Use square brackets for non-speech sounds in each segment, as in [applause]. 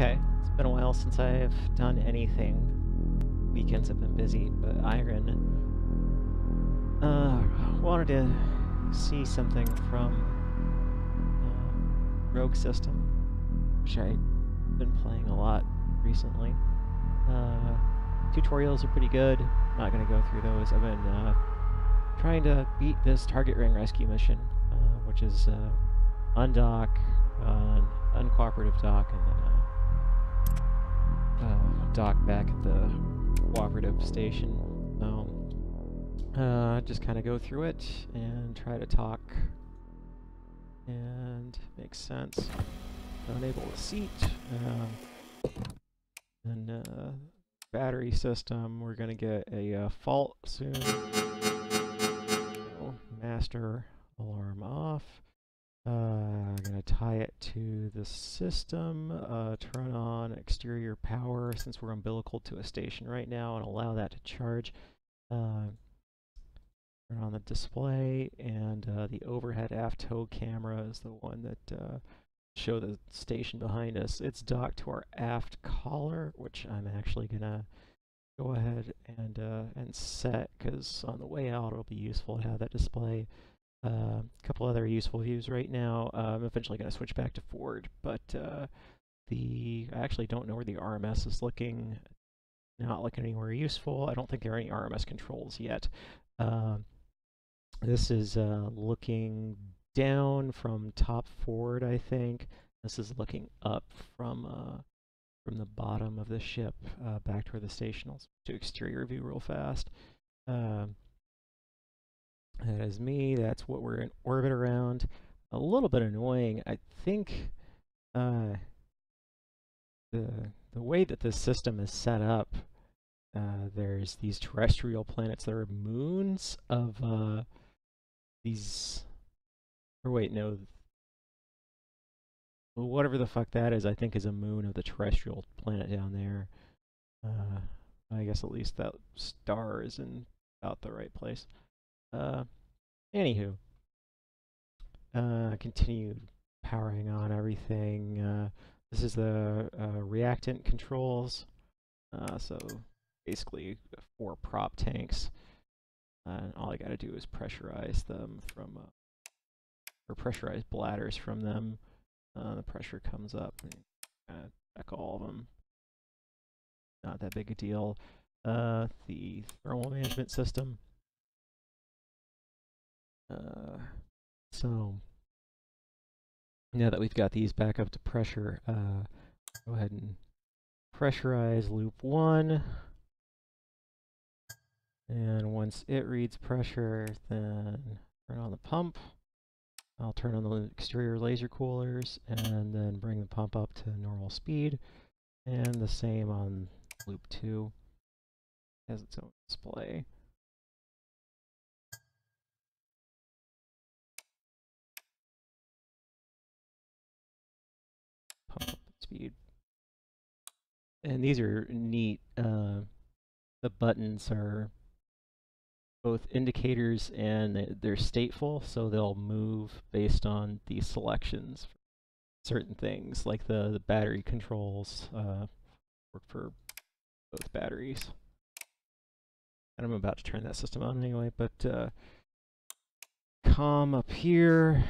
Okay, it's been a while since I've done anything. Weekends have been busy, but Iron uh, wanted to see something from uh, Rogue System, which I've been playing a lot recently. Uh, tutorials are pretty good. Not going to go through those. I've been uh, trying to beat this target ring rescue mission, uh, which is uh, undock, uh, uncooperative dock, and then uh, dock back at the cooperative station. So, uh, just kind of go through it and try to talk and make sense. Enable the seat. Uh, and uh, battery system, we're going to get a uh, fault soon. So, master alarm off. Uh, I'm going to tie it to the system, uh, turn on exterior power since we're umbilical to a station right now and allow that to charge. Uh, turn on the display and uh, the overhead aft tow camera is the one that uh, show the station behind us. It's docked to our aft collar, which I'm actually going to go ahead and, uh, and set because on the way out it'll be useful to have that display. A uh, couple other useful views right now. Uh, I'm eventually going to switch back to Ford, but uh, the I actually don't know where the RMS is looking. Not looking anywhere useful. I don't think there are any RMS controls yet. Uh, this is uh, looking down from top forward, I think. This is looking up from uh, from the bottom of the ship back to where the station. I'll do exterior view real fast. That is me. That's what we're in orbit around. A little bit annoying. I think uh, the the way that this system is set up, uh, there's these terrestrial planets that are moons of uh, these. Or wait, no. Whatever the fuck that is, I think is a moon of the terrestrial planet down there. Uh, I guess at least that star is in about the right place. Uh, anywho, uh, continue powering on everything. Uh, this is the uh, reactant controls. Uh, so basically four prop tanks. and all I gotta do is pressurize them from, uh, or pressurize bladders from them. Uh, the pressure comes up and check all of them. Not that big a deal. Uh, the thermal management system. Uh, so now that we've got these back up to pressure, uh, go ahead and pressurize loop one. And once it reads pressure, then turn on the pump. I'll turn on the exterior laser coolers and then bring the pump up to normal speed. And the same on loop two. Has its own display. Speed. And these are neat. Uh, the buttons are both indicators and they're stateful, so they'll move based on the selections. Certain things, like the, the battery controls, uh, work for both batteries. And I'm about to turn that system on anyway, but uh, COM up here.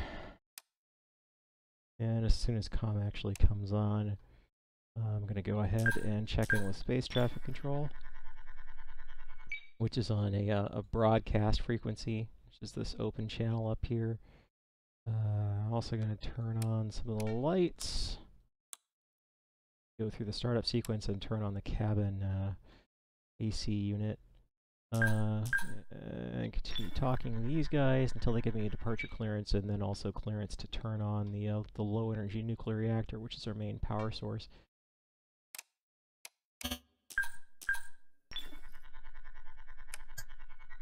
And as soon as COM actually comes on, I'm going to go ahead and check in with space traffic control, which is on a, uh, a broadcast frequency, which is this open channel up here. Uh, I'm also going to turn on some of the lights, go through the startup sequence and turn on the cabin uh, AC unit. Uh, and continue talking to these guys until they give me a departure clearance and then also clearance to turn on the, uh, the low energy nuclear reactor, which is our main power source.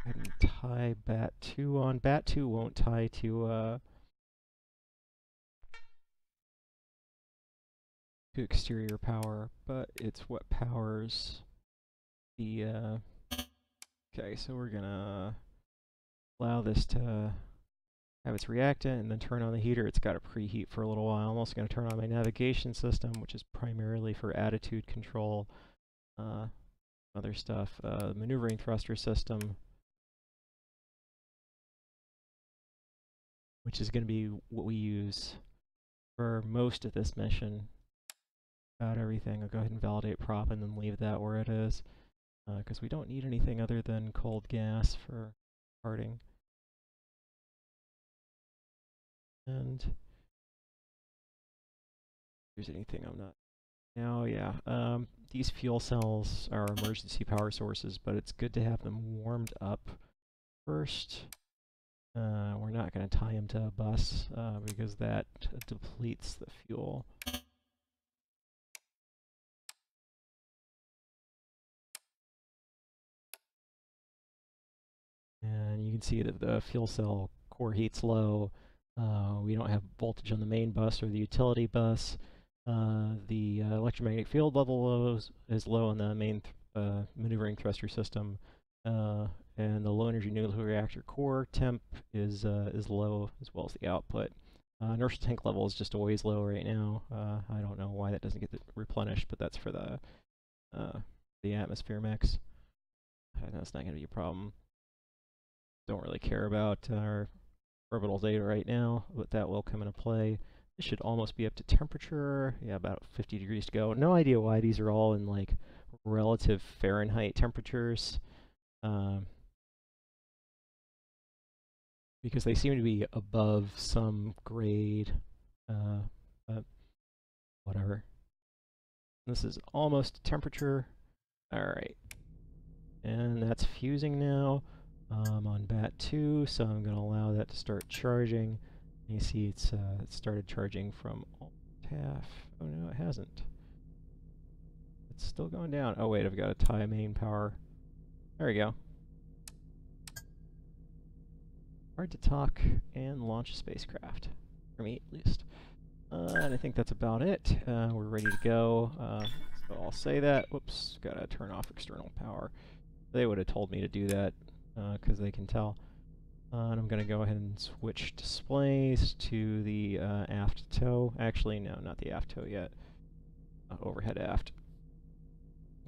And tie bat 2 on. Bat 2 won't tie to, uh, to exterior power, but it's what powers the, uh, Okay, so we're gonna allow this to have its reactant, and then turn on the heater. It's got to preheat for a little while. I'm also going to turn on my navigation system, which is primarily for attitude control, uh, other stuff. Uh, maneuvering thruster system, which is going to be what we use for most of this mission. About everything. I'll go ahead and validate prop and then leave that where it is, because uh, we don't need anything other than cold gas for parting. And if there's anything I'm not. Now, yeah, um, these fuel cells are emergency power sources, but it's good to have them warmed up first. Uh, we're not going to tie them to a bus uh, because that depletes the fuel. And you can see that the fuel cell core heat's low. Uh, we don't have voltage on the main bus or the utility bus. Uh, the uh, electromagnetic field level is, is, low on the main th uh, maneuvering thruster system. Uh, and the low energy nuclear reactor core temp is uh, is low as well as the output. inertial tank level is just always low right now. I don't know why that doesn't get replenished, but that's for the the atmosphere mix. That's not going to be a problem don't really care about our orbital data right now, but that will come into play. It should almost be up to temperature. Yeah, about 50 degrees to go. No idea why these are all in like relative Fahrenheit temperatures. Um, because they seem to be above some grade. Uh, whatever. This is almost temperature. All right. And that's fusing now um, on BAT2, so I'm going to allow that to start charging. You see it's uh, it started charging from half. Oh no, it hasn't. It's still going down. Oh wait, I've got to tie main power. There we go. Hard to talk and launch a spacecraft. For me, at least. Uh, and I think that's about it. Uh, we're ready to go. Uh, so I'll say that. Whoops, gotta turn off external power. They would have told me to do that because uh, they can tell. Uh, and I'm going to go ahead and switch displays to the uh, aft tow. Actually, no, not the aft tow yet. Uh, overhead aft.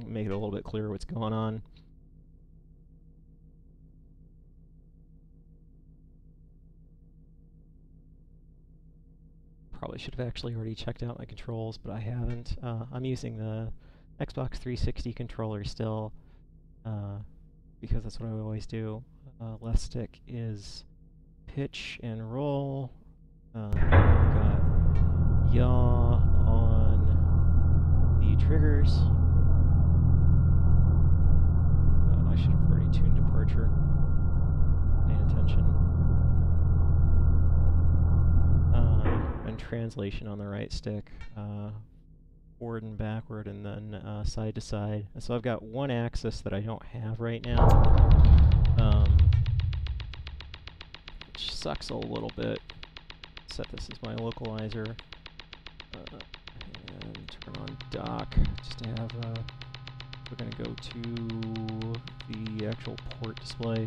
Make it a little bit clearer what's going on. Probably should have actually already checked out my controls, but I haven't. Uh, I'm using the Xbox 360 controller still. Uh, because that's what I always do. Uh, left stick is pitch and roll. Uh, got yaw on the triggers. Uh, I should have already tuned departure. Paying attention. Uh, and translation on the right stick. Forward and backward and then uh, side to side. So I've got one axis that I don't have right now, um, which sucks a little bit. Set this as my localizer uh, and turn on dock just to have, uh, we're going to go to the actual port display.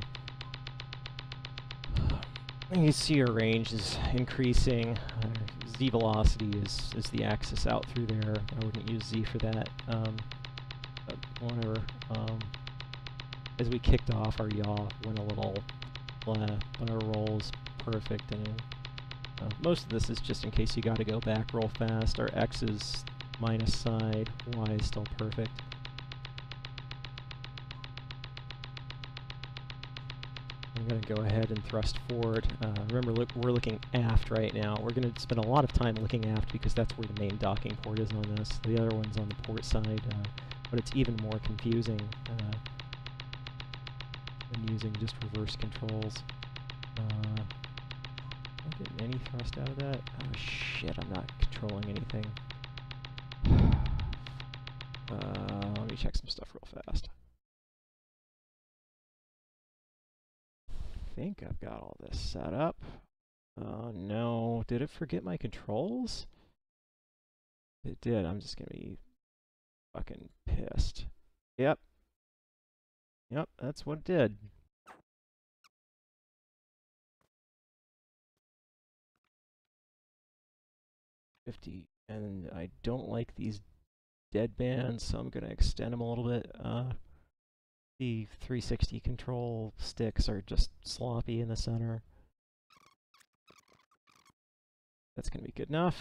You see our range is increasing. Uh, z velocity is, is the axis out through there. I wouldn't use z for that. Um, but whatever. Um, as we kicked off, our yaw went a little blah, but our roll is perfect. And uh, most of this is just in case you got to go back real fast. Our x is minus side, y is still perfect. Go ahead and thrust forward. Uh, remember, look, we're looking aft right now. We're going to spend a lot of time looking aft because that's where the main docking port is on this. The other one's on the port side, uh, but it's even more confusing uh, when using just reverse controls. Uh, am getting any thrust out of that? Oh shit, I'm not controlling anything. [sighs] Uh, let me check some stuff real fast. think I've got all this set up. Oh no, did it forget my controls? It did. I'm just going to be fucking pissed. Yep. Yep, that's what it did. Fifty, and I don't like these dead bands, so I'm gonna extend them a little bit. Uh, the 360 control sticks are just sloppy in the center. That's going to be good enough.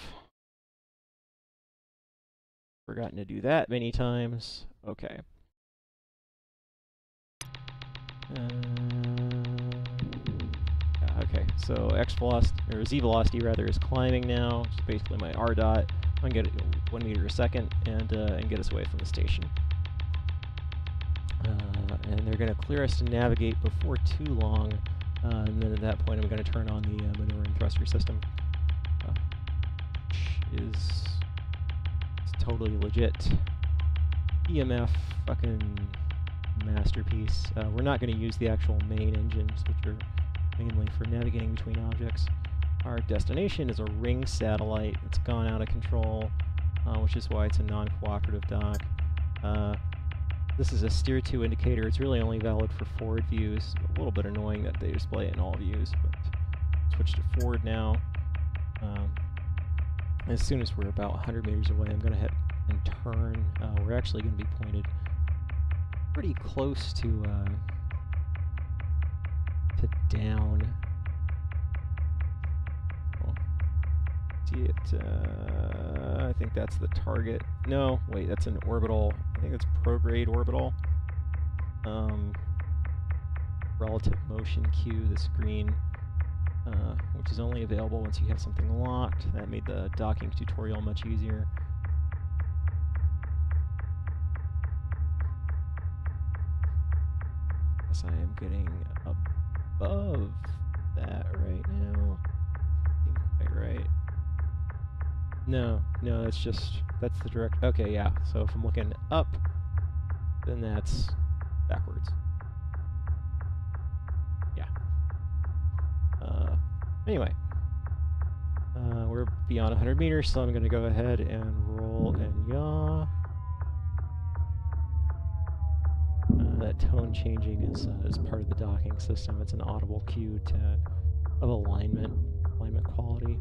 Forgotten to do that many times. Okay. Uh, okay, so x velocity, or z velocity rather, is climbing now. It's basically my r dot. I can get it one meter a second and uh, and get us away from the station. Uh, and they're going to clear us to navigate before too long. Uh, and then at that point, I'm going to turn on the uh, maneuvering thruster system, uh, which is totally legit. EMF fucking masterpiece. Uh, we're not going to use the actual main engines, which are mainly for navigating between objects. Our destination is a ring satellite. It's gone out of control, uh, which is why it's a non-cooperative dock. This is a steer to indicator. It's really only valid for forward views. A little bit annoying that they display it in all views, but switch to forward now. Um, as soon as we're about 100 meters away, I'm going to hit and turn. Uh, we're actually going to be pointed pretty close to uh, to down. 68. Uh, I think that's the target. No, wait, that's an orbital. I think that's prograde orbital. Um, relative motion cue, this green, uh, which is only available once you have something locked. That made the docking tutorial much easier. Yes, I am getting above that right now. Quite right. No, no, that's just, that's the direct, okay, yeah. So if I'm looking up, then that's backwards. Yeah. Uh, anyway. Uh, we're beyond 100 meters, so I'm going to go ahead and roll and yaw. Uh, that tone changing is, uh, is part of the docking system. It's an audible cue to, of alignment, alignment quality.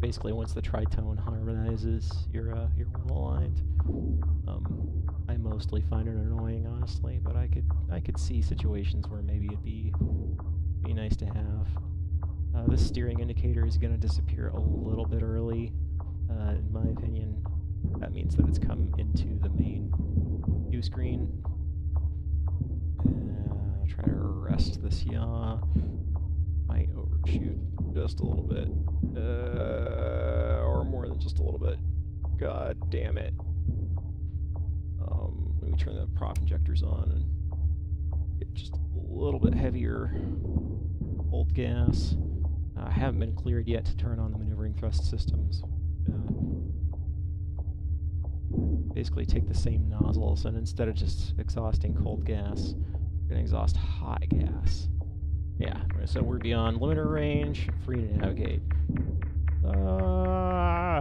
Basically, once the tritone harmonizes, you're, uh, you're well aligned. Um, I mostly find it annoying, honestly, but I could I could see situations where maybe it'd be be nice to have. Uh, this steering indicator is going to disappear a little bit early, uh, in my opinion. That means that it's come into the main view screen. Uh, try to arrest this yaw. Might overshoot just a little bit. Uh, or more than just a little bit. God damn it. Um, let me turn the prop injectors on and get just a little bit heavier old gas. I uh, haven't been cleared yet to turn on the maneuvering thrust systems. Uh, basically take the same nozzles and instead of just exhausting cold gas, we're going to exhaust hot gas. Yeah, so we're beyond limiter range, free to navigate. Uh,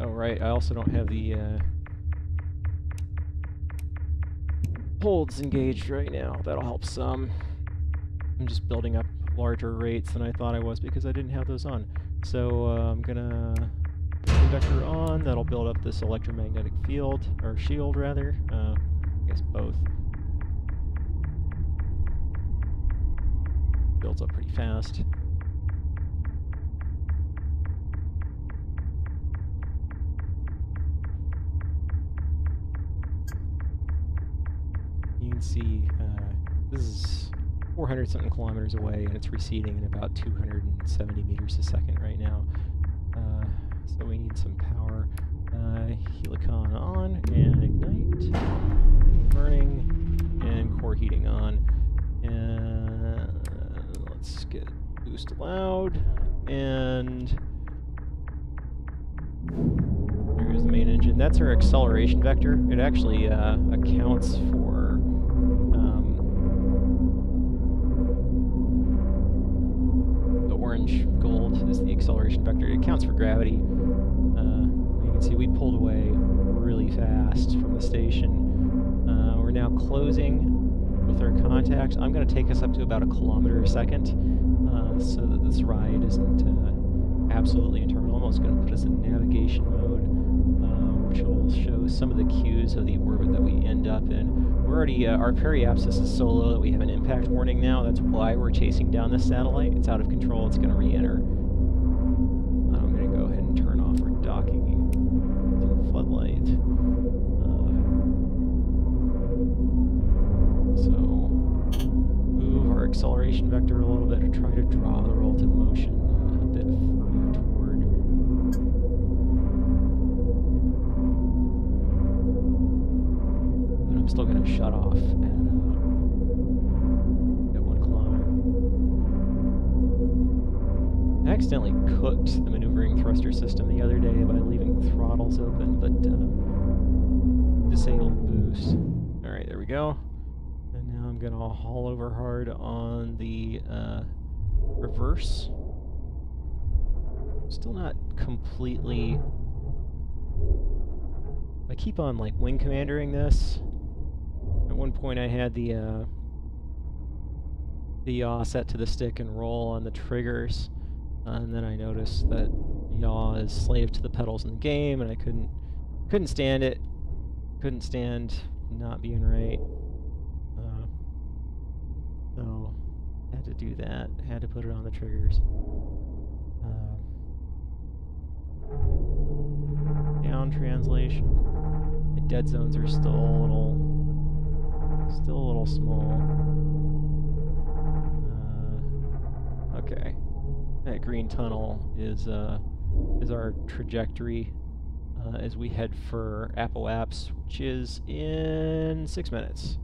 oh, right, I also don't have the uh, holds engaged right now. That'll help some. I'm just building up larger rates than I thought I was because I didn't have those on. So uh, I'm gonna conductor on, that'll build up this electromagnetic field, or shield rather, uh, I guess both. Builds up pretty fast. You can see uh, this is 400 something kilometers away and it's receding at about 270 meters a second right now. Uh, so we need some power. Uh, helicon on and ignite. Burning and core heating on. And let's get boost allowed. And here's the main engine. That's our acceleration vector. It actually uh, accounts for um, the orange gold is the acceleration vector. It accounts for gravity Uh, you can see we pulled away really fast from the station. Uh, we're now closing with our contact. I'm going to take us up to about a kilometer a second. Uh, so that this ride isn't uh, absolutely interminable. I'm also going to put us in navigation mode, uh, which will show some of the cues of the orbit that we end up in. We're already, uh, our periapsis is so low that we have an impact warning now. That's why we're chasing down this satellite. It's out of control. It's going to re-enter. I'm still going to shut off at, uh, at one kilometer. I accidentally cooked the maneuvering thruster system the other day by leaving throttles open, but uh, disabling boost. Alright, there we go. And now I'm going to haul over hard on the uh, reverse. Still not completely... I keep on, like, wing commandering this. One point I had the, uh, the yaw set to the stick and roll on the triggers. Uh, and then I noticed that yaw is slave to the pedals in the game, and I couldn't couldn't stand it. Couldn't stand not being right. Uh, so had to do that. Had to put it on the triggers. Uh, down translation. The dead zones are still a little, still a little small. Uh, okay. That green tunnel is uh, is our trajectory uh, as we head for apoapsis, which is in six minutes.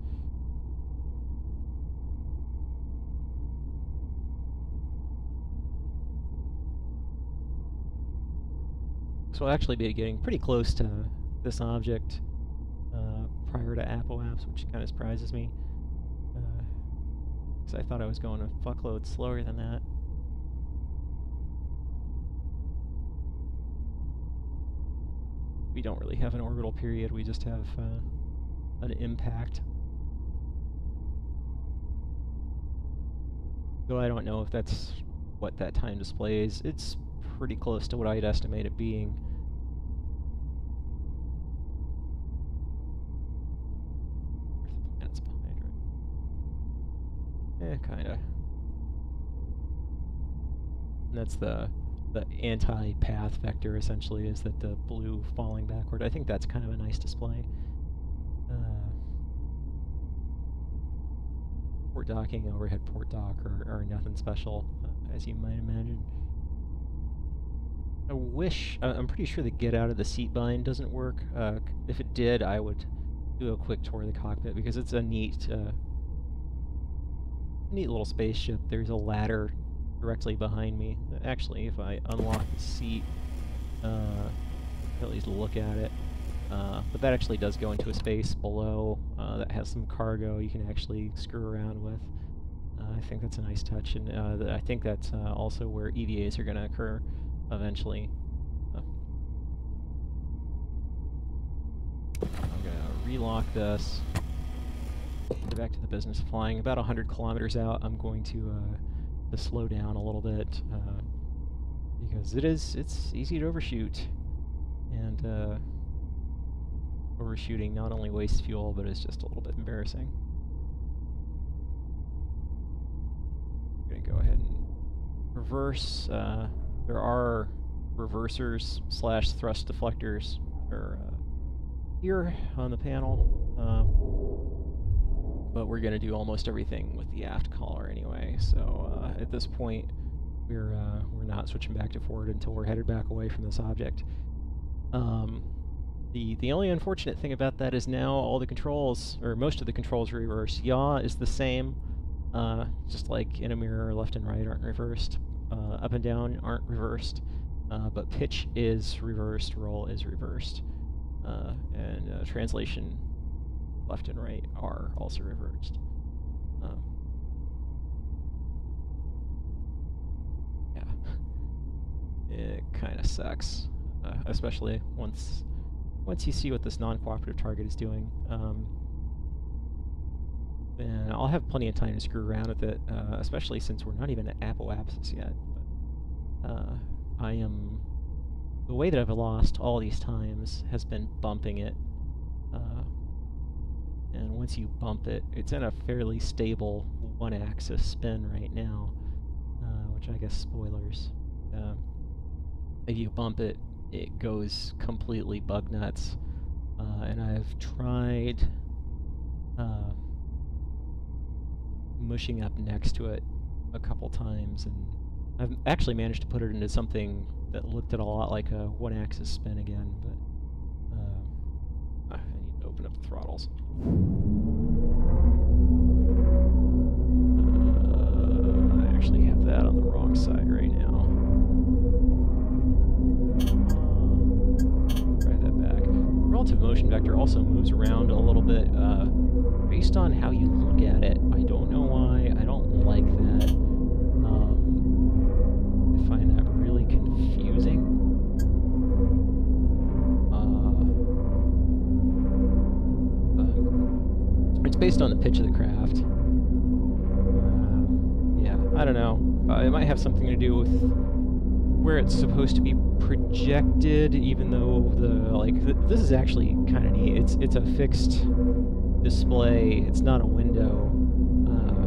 So we'll actually be getting pretty close to this object prior to apoapsis, which kind of surprises me. Because uh, I thought I was going a fuckload slower than that. we don't really have an orbital period, we just have uh, an impact. Though I don't know if that's what that time displays. It's pretty close to what I'd estimate it being. Planet's behind, Eh, kinda. That's the the anti-path vector essentially is that the blue falling backward. I think that's kind of a nice display. Uh, port docking, overhead port dock or are nothing special, uh, as you might imagine. I wish, uh, I'm pretty sure the get out of the seat bind doesn't work. Uh, if it did, I would do a quick tour of the cockpit because it's a neat, uh, neat little spaceship. There's a ladder directly behind me. Actually, if I unlock the seat, uh, at least look at it. Uh, but that actually does go into a space below uh, that has some cargo you can actually screw around with. Uh, I think that's a nice touch, and uh, I think that's uh, also where EVAs are going to occur eventually. I'm going to relock this. Back to the business flying. About 100 kilometers out, I'm going to to slow down a little bit uh, because it is it's easy to overshoot and uh, overshooting not only wastes fuel but it's just a little bit embarrassing. I'm gonna go ahead and reverse. Uh, there are reversers slash thrust deflectors are uh, here on the panel. Um, but we're going to do almost everything with the aft collar anyway. So uh, at this point, we're uh, we're not switching back to forward until we're headed back away from this object. Um, the the only unfortunate thing about that is now all the controls, or most of the controls, are reversed. Yaw is the same, uh, just like in a mirror, left and right aren't reversed. Uh, up and down aren't reversed, uh, but pitch is reversed, roll is reversed, uh, and translation left and right are also reversed. Um, yeah, it kind of sucks, uh, especially once once you see what this non-cooperative target is doing. Um, And I'll have plenty of time to screw around with it, uh, especially since we're not even at apoapsis yet. But, uh, I am... The way that I've lost all these times has been bumping it. Uh, and once you bump it, it's in a fairly stable one-axis spin right now, uh, which I guess spoilers. Uh, if you bump it, it goes completely bug nuts. Uh, and I've tried uh, mushing up next to it a couple times, and I've actually managed to put it into something that looked at a lot like a one-axis spin again, but uh, I need to open up the throttles. Uh, I actually have that on the wrong side right now. Uh, Drive that back. Relative motion vector also moves around a little bit uh, based on how you look at it. I don't know why. I don't like that. Um, I find that really confusing. Based on the pitch of the craft. Uh, yeah, I don't know. Uh, it might have something to do with where it's supposed to be projected, even though the like th this is actually kind of neat. It's it's a fixed display. It's not a window. Uh,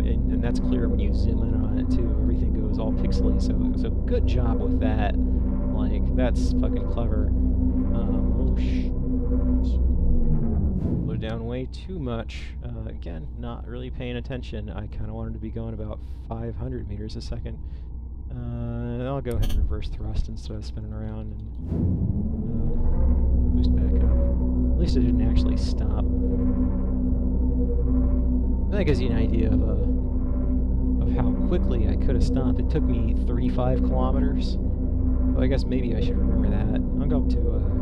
and, and that's clear when you zoom in on it too. Everything goes all pixely. So so good job with that. Like that's fucking clever. Slowed down way too much. Uh, again, not really paying attention. I kind of wanted to be going about 500 meters a second. Uh, I'll go ahead and reverse thrust instead of spinning around and uh, boost back up. At least it didn't actually stop. That gives you an idea of uh, of how quickly I could have stopped. It took me 35 kilometers. So I guess maybe I should remember that. I'll go up to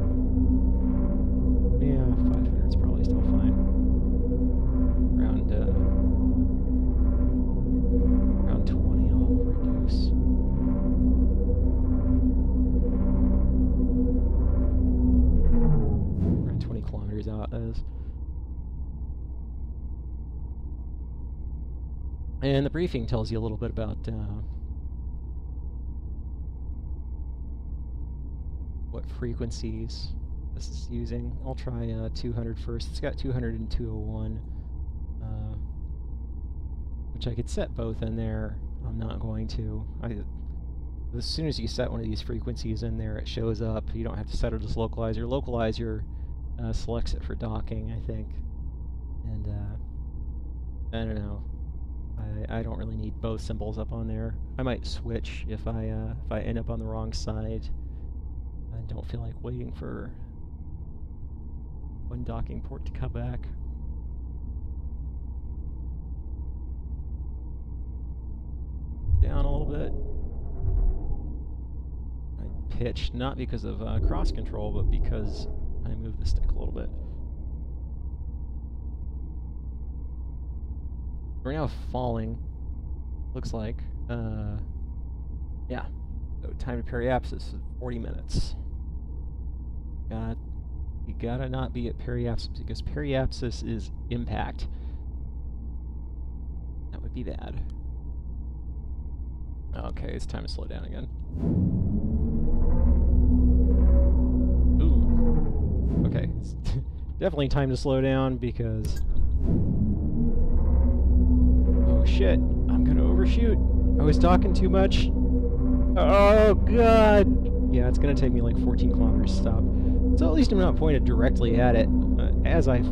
And the briefing tells you a little bit about uh, what frequencies this is using. I'll try uh, 200 first. It's got 200 and 201, uh, which I could set both in there. I'm not going to. I, as soon as you set one of these frequencies in there, it shows up. You don't have to set it as localizer. Localizer uh, selects it for docking, I think. And uh, I don't know. I, I don't really need both symbols up on there. I might switch if I uh, if I end up on the wrong side. I don't feel like waiting for one docking port to come back. Down a little bit. I pitched not because of uh, cross control, but because I moved the stick a little bit. We're now falling. Looks like. Uh, yeah. So time to periapsis is 40 minutes. Got you gotta not be at periapsis because periapsis is impact. That would be bad. Okay, it's time to slow down again. Ooh. Okay, it's [laughs] definitely time to slow down because... Shit, I'm gonna overshoot. I was talking too much. Oh god! Yeah, it's gonna take me like 14 kilometers to stop. So at least I'm not pointed directly at it. Uh, as I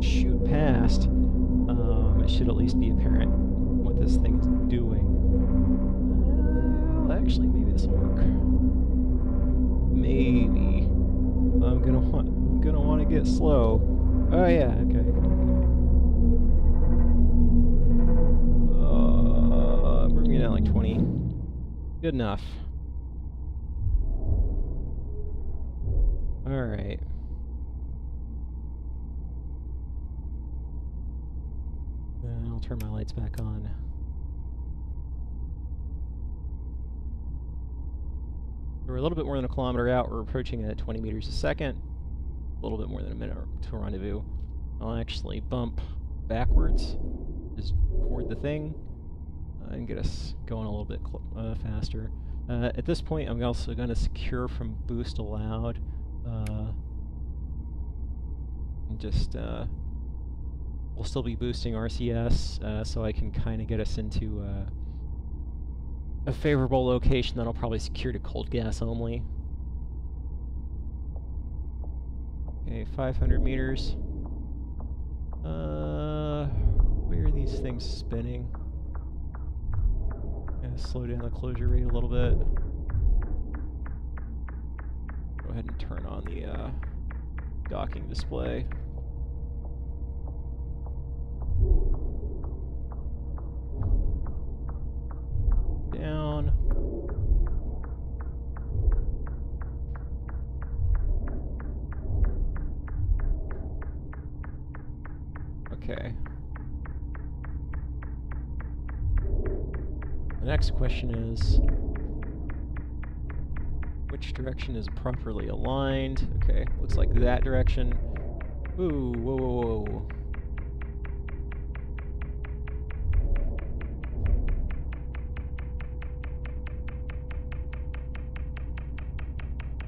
shoot past, um, it should at least be apparent what this thing is doing. Uh, well, actually, maybe this will work. Maybe. I'm gonna want. I'm gonna want to get slow. Oh yeah. Okay. 20. Good enough. Alright. I'll turn my lights back on. We're a little bit more than a kilometer out. We're approaching at 20 meters a second. A little bit more than a minute to rendezvous. I'll actually bump backwards, just toward the thing, and get us going a little bit uh, faster. Uh, at this point, I'm also going to secure from boost allowed. Uh, and just, uh, we'll still be boosting RCS, uh, so I can kind of get us into uh, a favorable location that I'll probably secure to cold gas only. Okay, 500 meters. Uh, where are these things spinning? Slow down the closure rate a little bit. Go ahead and turn on the uh, docking display. Down. Okay. The next question is, which direction is properly aligned? Okay, looks like that direction. Ooh, whoa, whoa, whoa.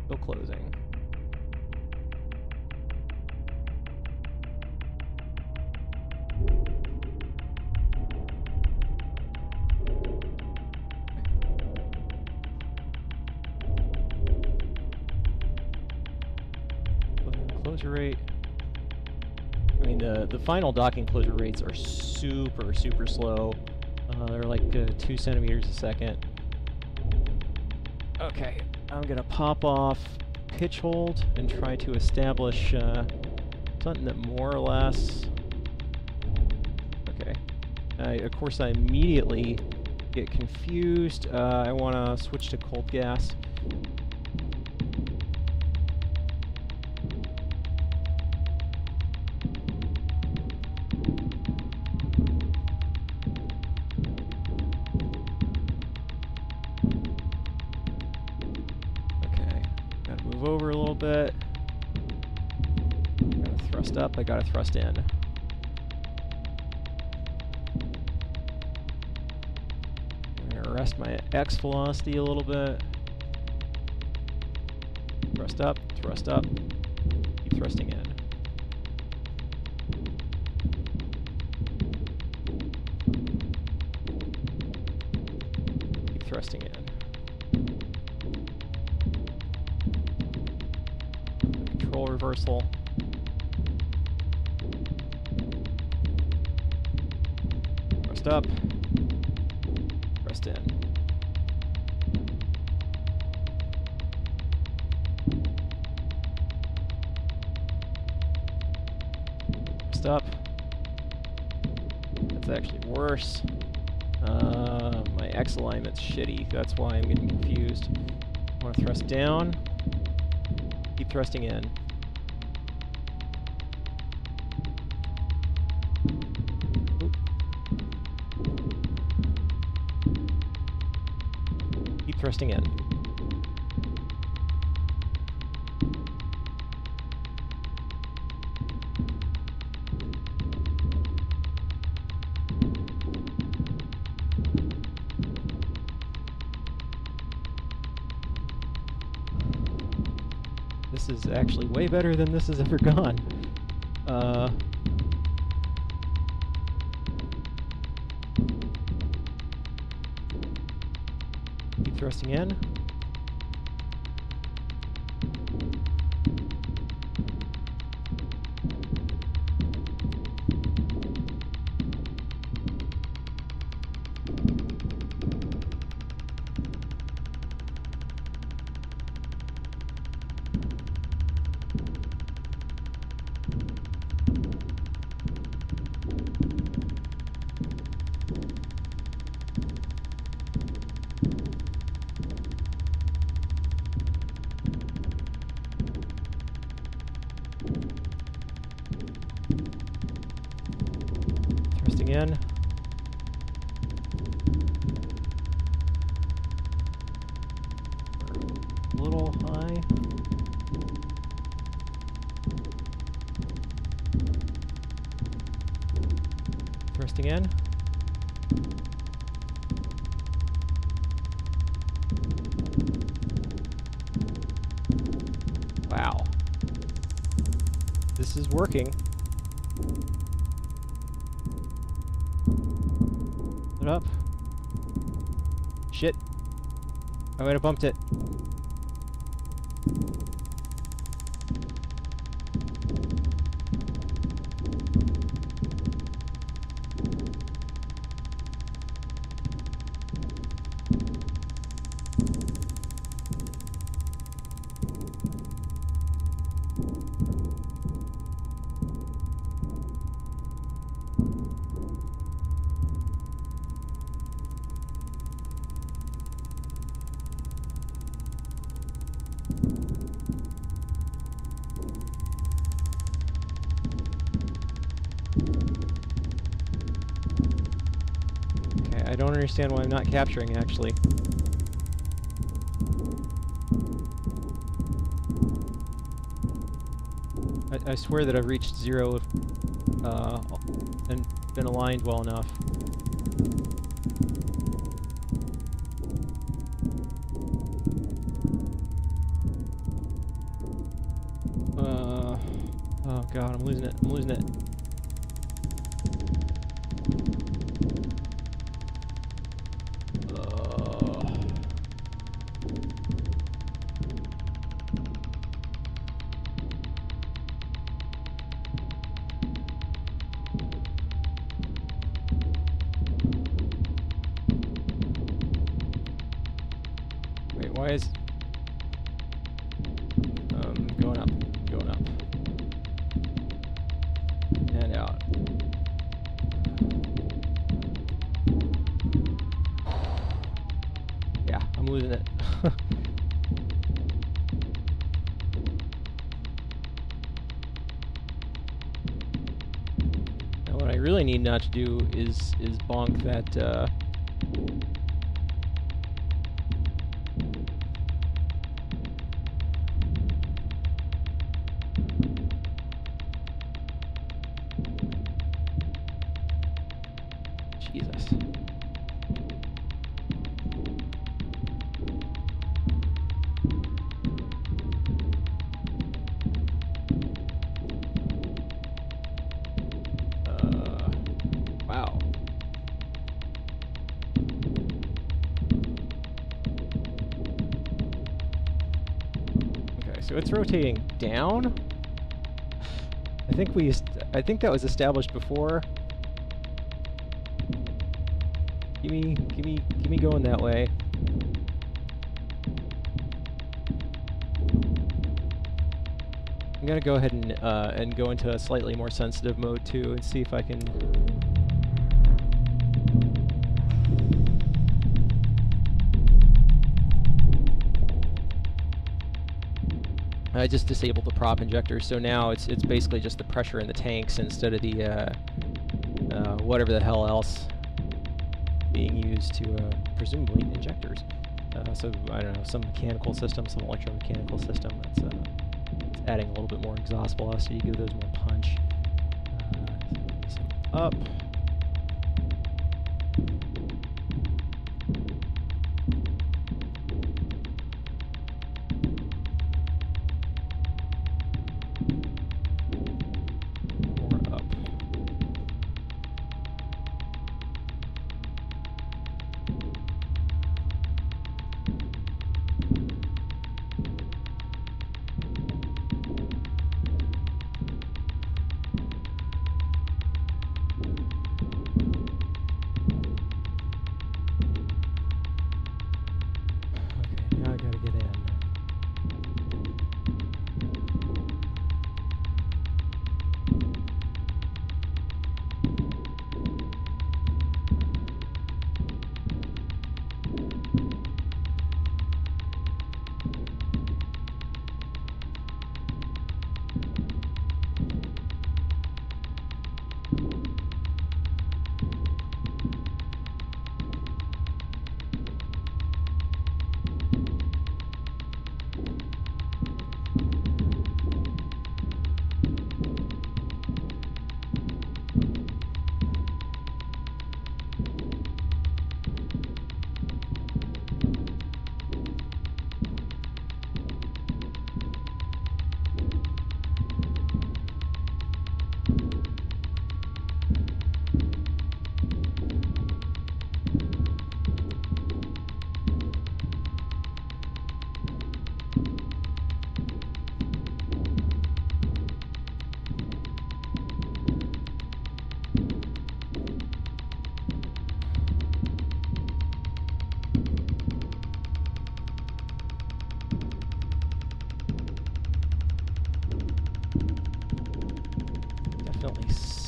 Still closing. Final docking closure rates are super, super slow. Uh, they're like uh, 2 centimeters a second. Okay, I'm to pop off pitch hold and try to establish uh, something that more or less... Okay. Of course, I immediately get confused. Uh, I want to switch to cold gas. I gotta thrust in. I'm gonna rest my X velocity a little bit. Thrust up, thrust up, keep thrusting in. That's why I'm getting confused. I want to thrust down. Keep thrusting in. Keep thrusting in. This is actually way better than this has ever gone. Uh, keep thrusting in. Working. Put up. Shit. I might have bumped it. Not capturing, actually. I, I swear that I've reached zero uh, and been aligned well enough. Uh, oh god, I'm losing it. I'm losing it. Not to do is is bonk that uh we, I think that was established before. Give me, give me, give me going that way. I'm gonna go ahead and uh, and go into a slightly more sensitive mode too, and see if I can. I just disabled the prop injector, so now it's it's basically just the pressure in the tanks instead of the uh, uh, whatever the hell else being used to uh, presumably injectors. Uh, so I don't know, some mechanical system, some electromechanical system that's uh, it's adding a little bit more exhaust velocity, give those more punch. Uh, up.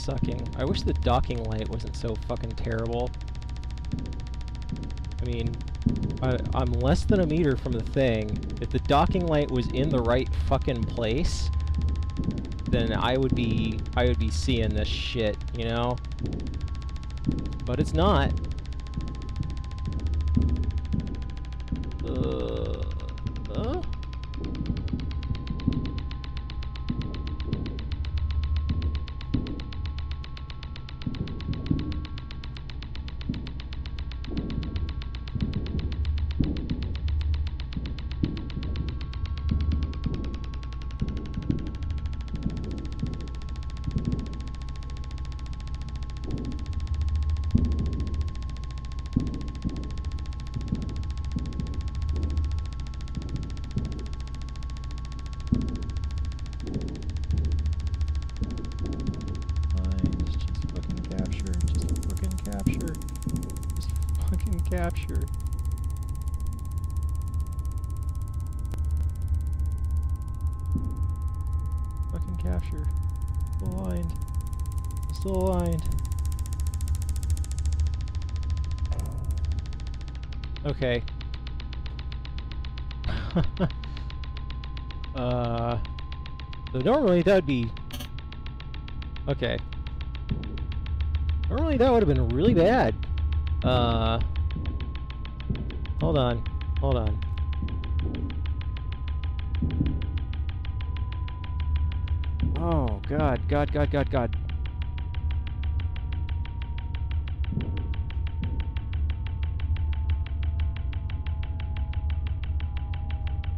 Sucking. I wish the docking light wasn't so fucking terrible. I mean, I, I'm less than a meter from the thing. If the docking light was in the right fucking place, then I would be I would be seeing this shit, you know? But it's not. Capture. Fucking capture. Still aligned. Still aligned. Okay. [laughs] uh, so normally that would be Okay. Normally that would have been really bad. Uh. Hold on. Hold on. Oh, God. God, God, God, God.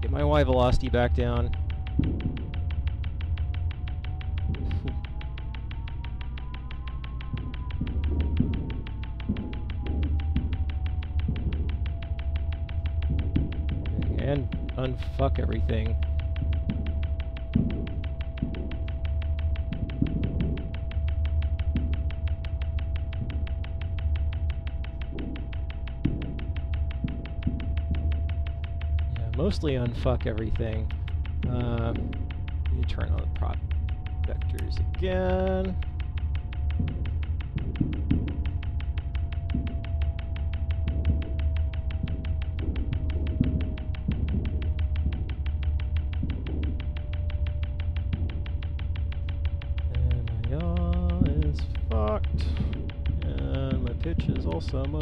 Get my Y velocity back down. Unfuck everything. Yeah, mostly unfuck everything. Uh, to turn on the prop vectors again.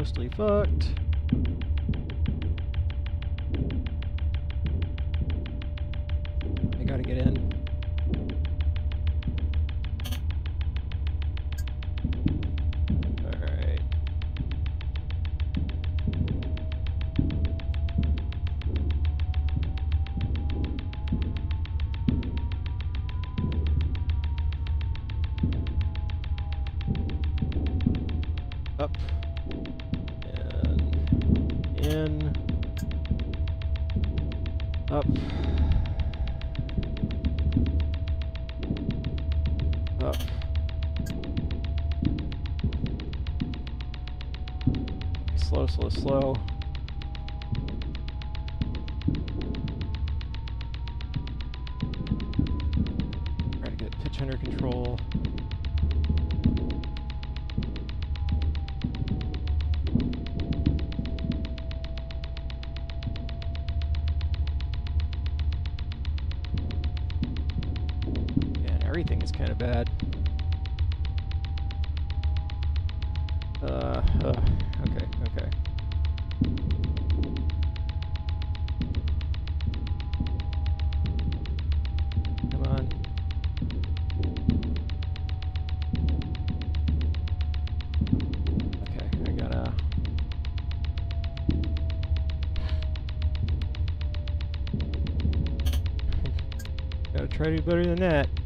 Mostly fucked. Up. Up. Slow, slow, slow. Try to get pitch under control. Do better than that.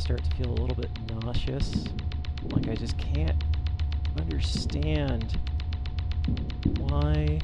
Start to feel a little bit nauseous. Like I just can't understand why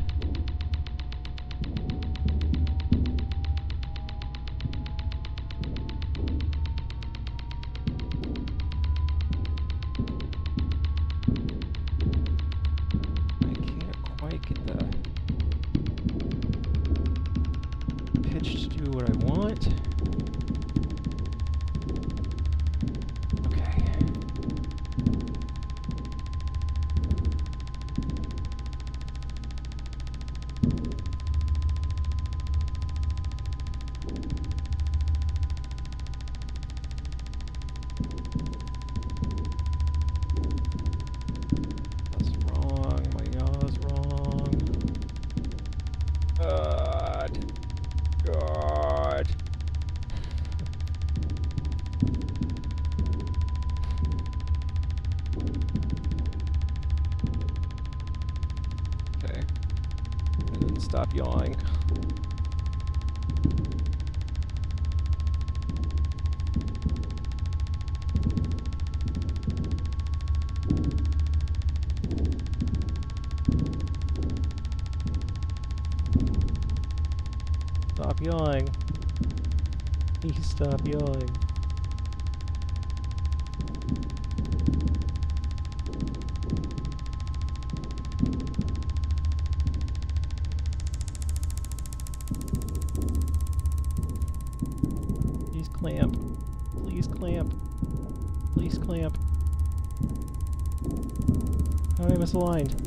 misaligned?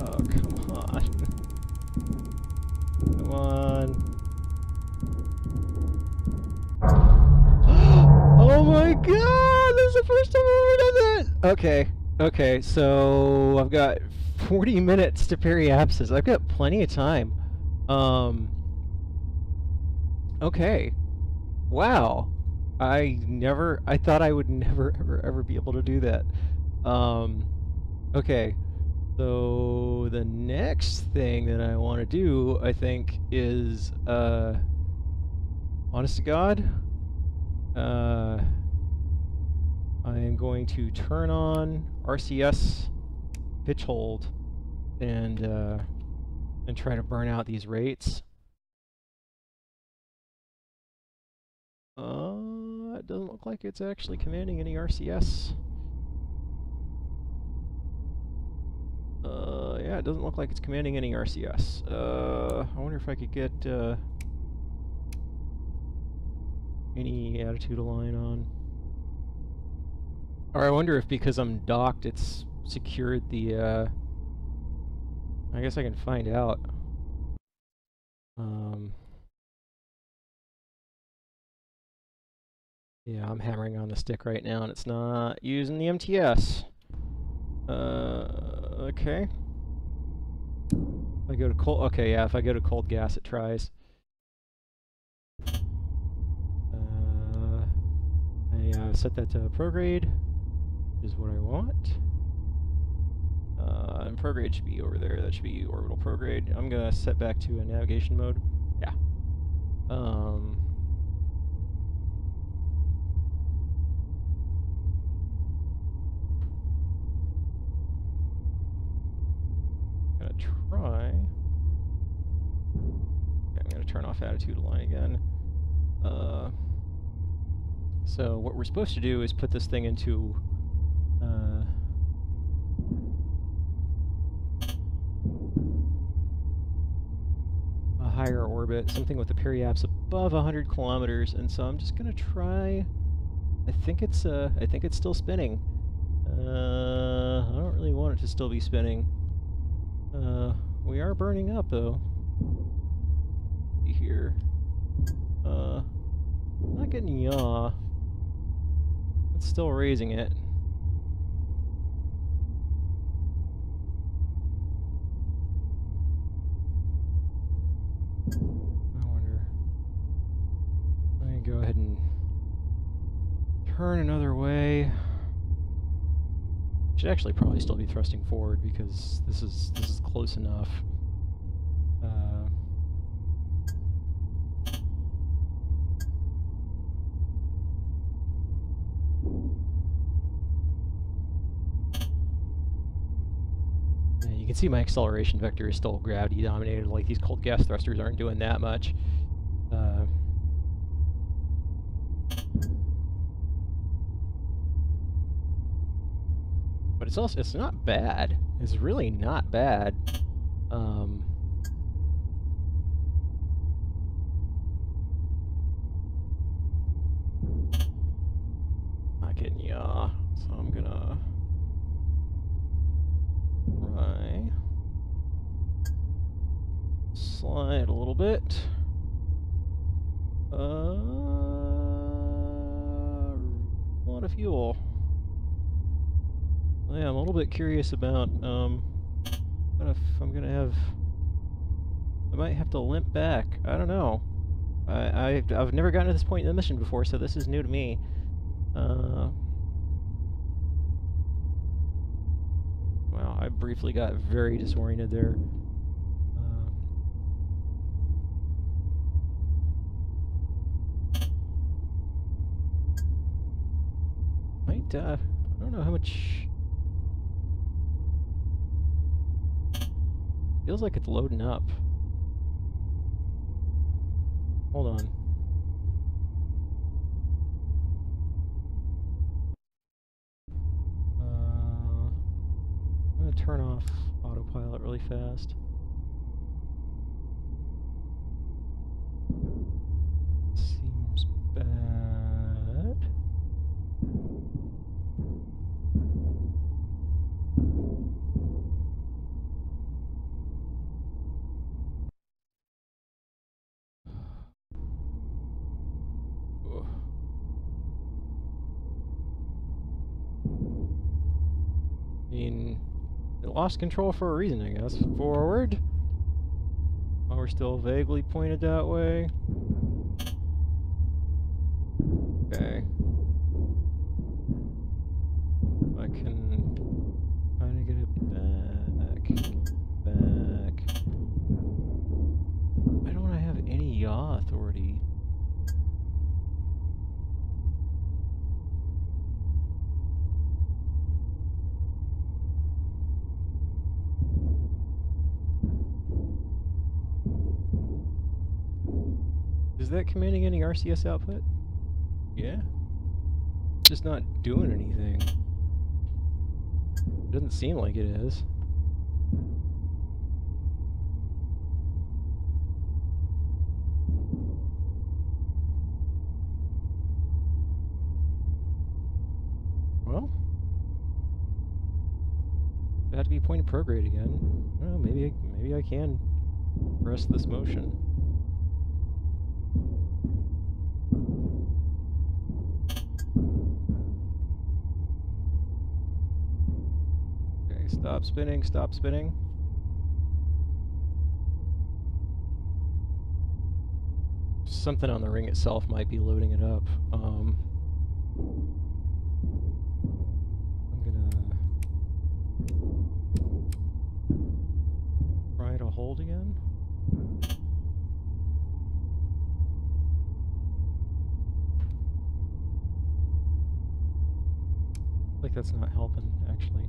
Oh, come on. Come on. [gasps] oh my god! This is the first time I've ever done that! Okay, okay, so I've got 40 minutes to periapsis. I've got plenty of time. Um. Okay. Wow. I never, I thought I would never, ever, ever be able to do that. Um. Okay. So the next thing that I want to do, I think, is uh, honest to God, uh, I am going to turn on RCS pitch hold and uh, and try to burn out these rates. Uh, it doesn't look like it's actually commanding any RCS. Uh, yeah, it doesn't look like it's commanding any RCS. Uh, I wonder if I could get, uh, any attitude align on. Or I wonder if because I'm docked, it's secured the, uh, I guess I can find out. Um, yeah, I'm hammering on the stick right now and it's not using the MTS. Uh, okay. If I go to cold, okay, yeah, if I go to cold gas, it tries. Uh, I uh, set that to prograde, is what I want. Uh, and prograde should be over there. That should be orbital prograde. I'm gonna set back to a navigation mode. Yeah. Um. Try. Okay, I'm gonna turn off attitude align again. Uh, so what we're supposed to do is put this thing into uh, a higher orbit, something with a periaps above 100 kilometers, and so I'm just gonna try. I think it's uh, I think it's still spinning. Uh, I don't really want it to still be spinning. We are burning up though. Here. Uh, not getting yaw. It's still raising it. I wonder. Let me go ahead and turn another way. Should actually probably still be thrusting forward because this is this is close enough. Uh, you can see my acceleration vector is still gravity dominated. Like these cold gas thrusters aren't doing that much. Uh, but it's also it's not bad. It's really not bad. Um, not getting yaw, so I'm gonna try slide a little bit. Uh, a lot of fuel. Yeah, I'm a little bit curious about um, if I'm gonna have. I might have to limp back. I don't know. I I've, I've never gotten to this point in the mission before, so this is new to me. Uh, wow, I briefly got very disoriented there. Uh, might uh, I don't know how much. Feels like it's loading up. Hold on. Uh, I'm gonna turn off autopilot really fast. Seems bad. Ugh. I mean, it lost control for a reason, I guess. Forward. Oh, we're still vaguely pointed that way. Okay. I can kind of get it back, back. Why don't I have any yaw authority? Is that commanding any RCS output? Yeah. Just not doing anything. Doesn't seem like it is. Well, it had to be point of prograde again. I maybe I, maybe I can rest this motion. Okay, stop spinning, stop spinning. Something on the ring itself might be loading it up. Um, I'm gonna try to hold again. Like that's not helping, actually.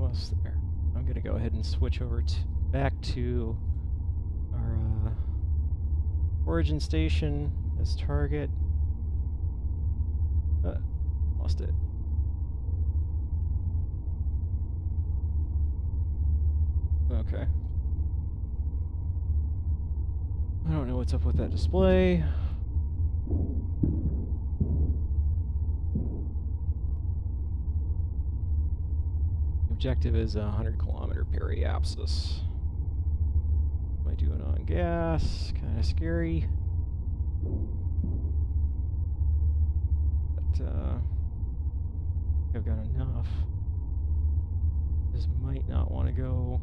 Almost there. I'm gonna go ahead and switch over to back to our uh, origin station as target. Uh, lost it. Okay. I don't know what's up with that display. Objective is a 100 kilometer periapsis. Am I doing on gas? Kind of scary. But, uh, I've got enough. This might not want to go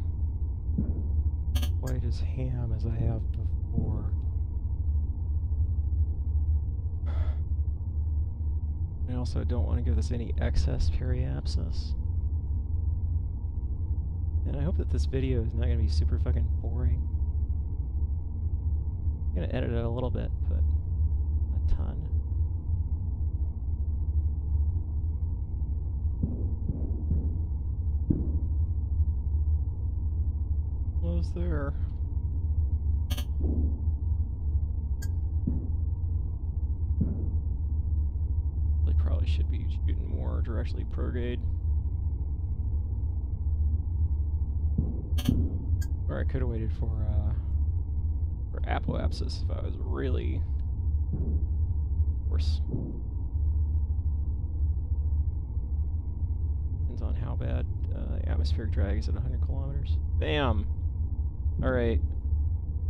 quite as ham as I have before. [sighs] I also don't want to give this any excess periapsis. And I hope that this video is not going to be super fucking boring. I'm going to edit it a little bit, but a ton. Was there? They probably should be shooting more directly prograde. Or I could have waited for uh, for apoapsis if I was really worse. Depends on how bad uh, the atmospheric drag is at 100 kilometers. Bam! Alright.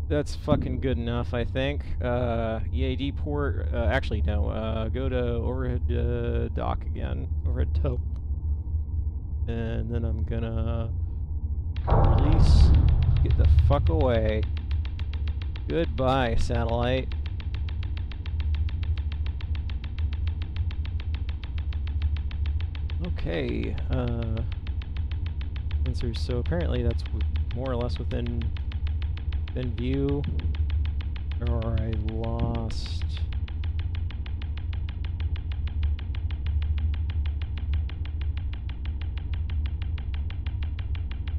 That's fucking good enough, I think. Uh, EAD port, uh, actually no, uh, go to overhead uh, dock again, overhead tow. And then I'm gonna release, get the fuck away. Goodbye, satellite. Okay, uh, so apparently that's more or less within, within view, or I lost...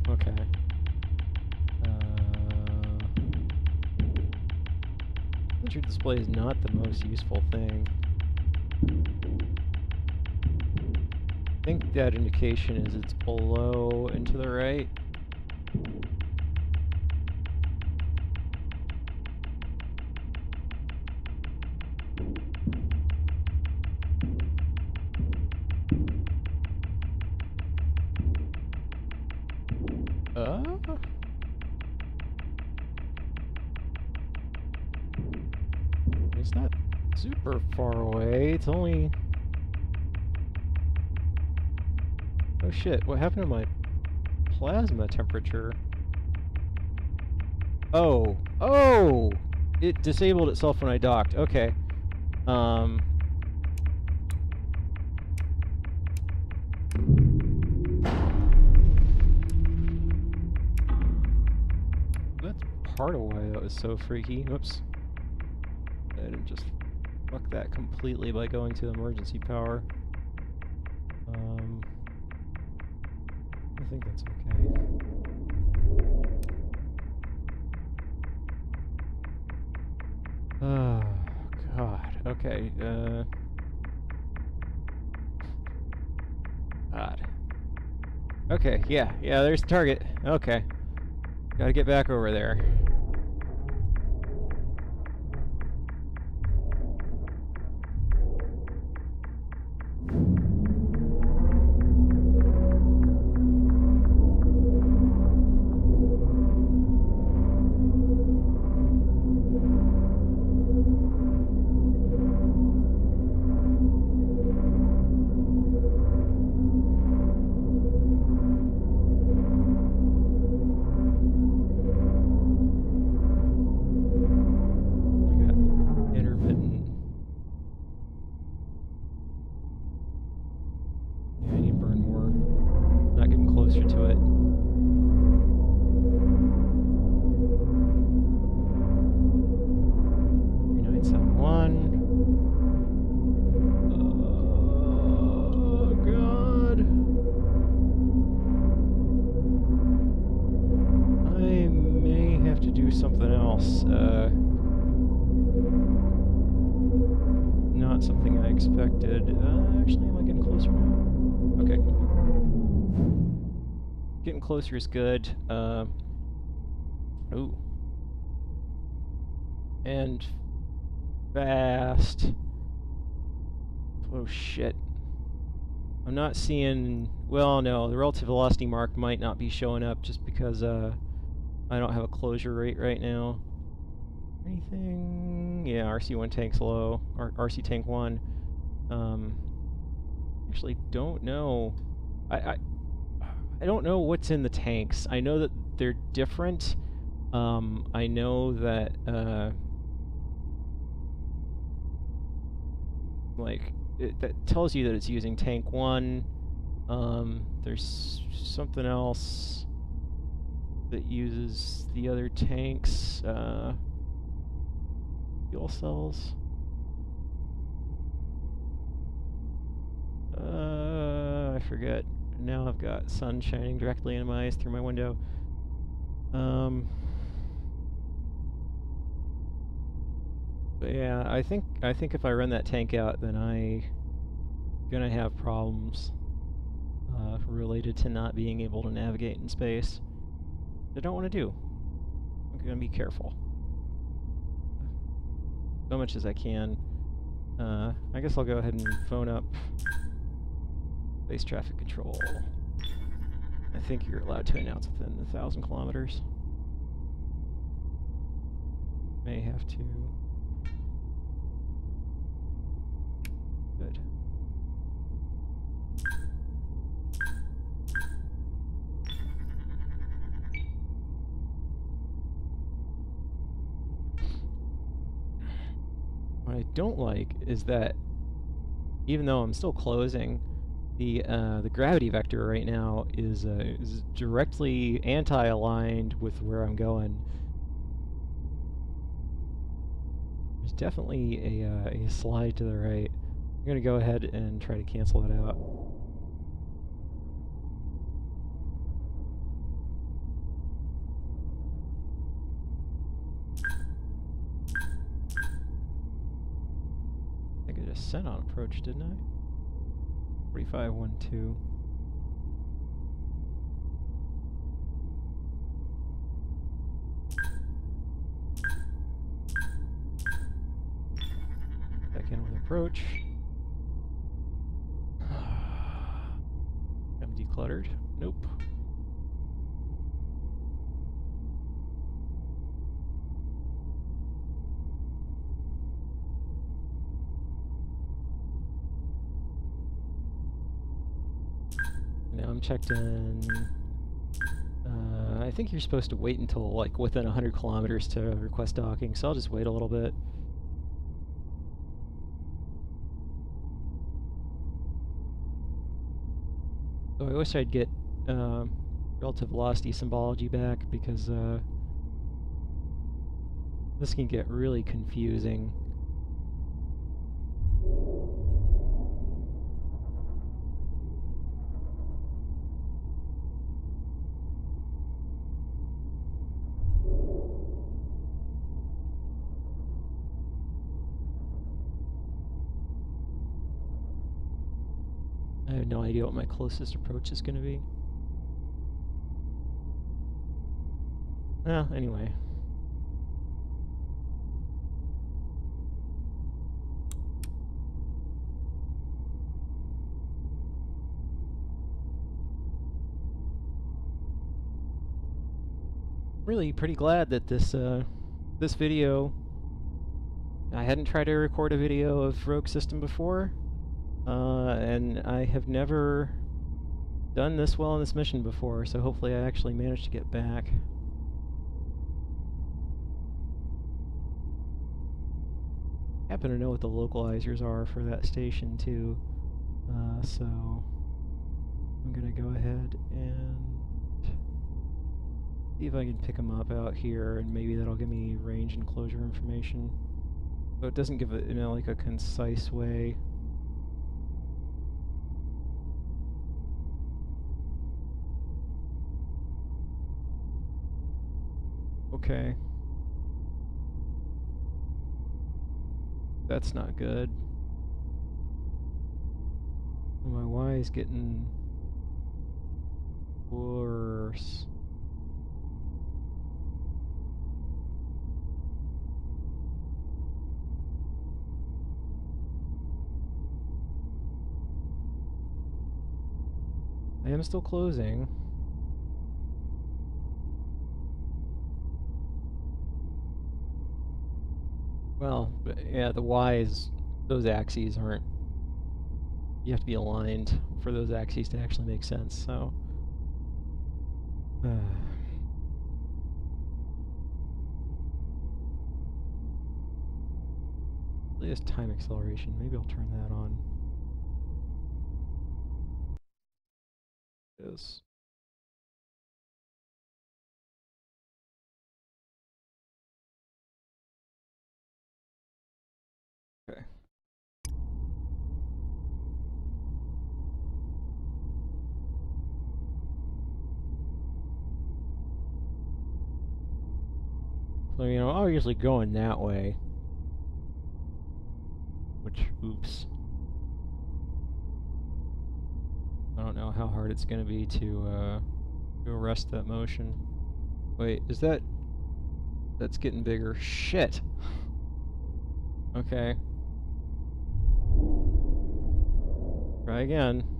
Okay. Sensor display is not the most useful thing. I think that indication is it's below and to the right. Far away. It's only... Oh shit, what happened to my plasma temperature? Oh, oh! It disabled itself when I docked. Okay. Um... That's part of why that was so freaky. Whoops. I didn't just fuck that completely by going to emergency power. Um, I think that's okay. Oh, God. Okay, uh... God. Okay, yeah, yeah, there's the target. Okay. Gotta get back over there. Uh, actually, am I getting closer now? Okay. Getting closer is good. Uh, ooh. And fast. Oh shit. I'm not seeing... Well, no, the relative velocity mark might not be showing up just because uh, I don't have a closure rate right now. Anything? Yeah, RC1 tank's low. R RC tank 1. Um, actually don't know. I, I I don't know what's in the tanks. I know that they're different. Um, I know that uh, like it, that tells you that it's using tank one. Um, there's something else that uses the other tanks. Uh, fuel cells. Uh, I forget. Now I've got sun shining directly into my eyes through my window. Um, yeah, I think I think if I run that tank out, then I gonna have problems uh, related to not being able to navigate in space. I don't want to do. I'm gonna be careful so much as I can. Uh, I guess I'll go ahead and phone up base traffic control. I think you're allowed to announce within a thousand kilometers. May have to. Good. What I don't like is that even though I'm still closing, the uh, the gravity vector right now is, uh, is directly anti-aligned with where I'm going. There's definitely a, uh, a slide to the right. I'm going to go ahead and try to cancel that out. I think I just sent on approach, didn't I? 4512. Back in with approach. [sighs] I'm decluttered. Nope. I'm checked in. Uh, I think you're supposed to wait until like within 100 kilometers to request docking, so I'll just wait a little bit. Oh, I wish I'd get uh, relative velocity symbology back because uh, this can get really confusing. What my closest approach is going to be. Well, anyway. Really pretty glad that this uh, this video I hadn't tried to record a video of Rogue System before, uh, and I have never done this well on this mission before, so hopefully I actually managed to get back. I happen to know what the localizers are for that station too, uh, so I'm gonna go ahead and see if I can pick them up out here, and maybe that'll give me range and closure information. So it doesn't give it, you know, like a concise way. Okay. That's not good. My Y is getting worse. I am still closing. Well, yeah, the Y's, those axes aren't, you have to be aligned for those axes to actually make sense, so. [sighs] This time acceleration, maybe I'll turn that on. Yes. You know, I'm usually going that way. Which, oops. I don't know how hard it's going to be to, uh, to arrest that motion. Wait, is that... That's getting bigger. Shit! okay. Try again.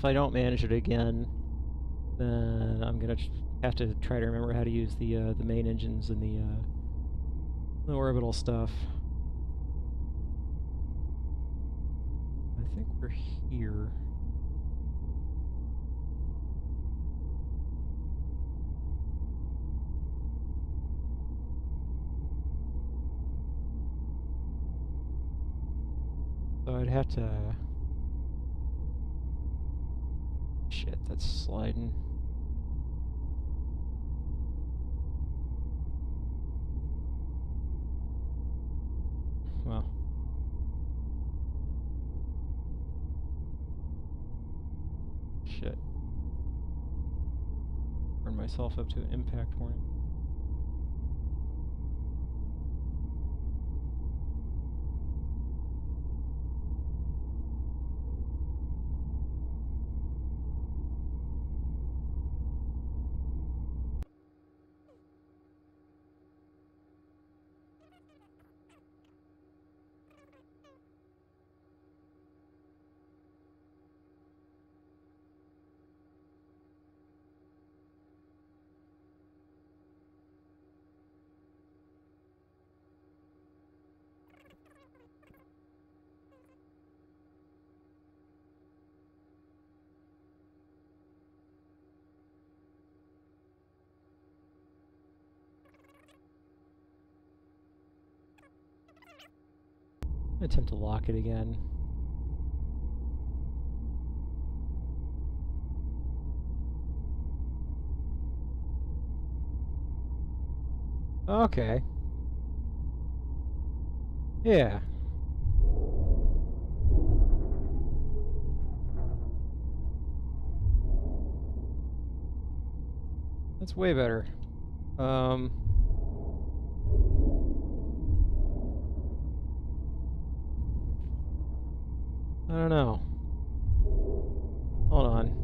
If I don't manage it again, then I'm gonna have to try to remember how to use the uh, the main engines and the uh, the orbital stuff. I think we're here. So I'd have to. Shit, that's sliding. Well. Shit. Turn myself up to an impact warning. Lock it again. Okay. Yeah. That's way better. Um... I don't know. Hold on.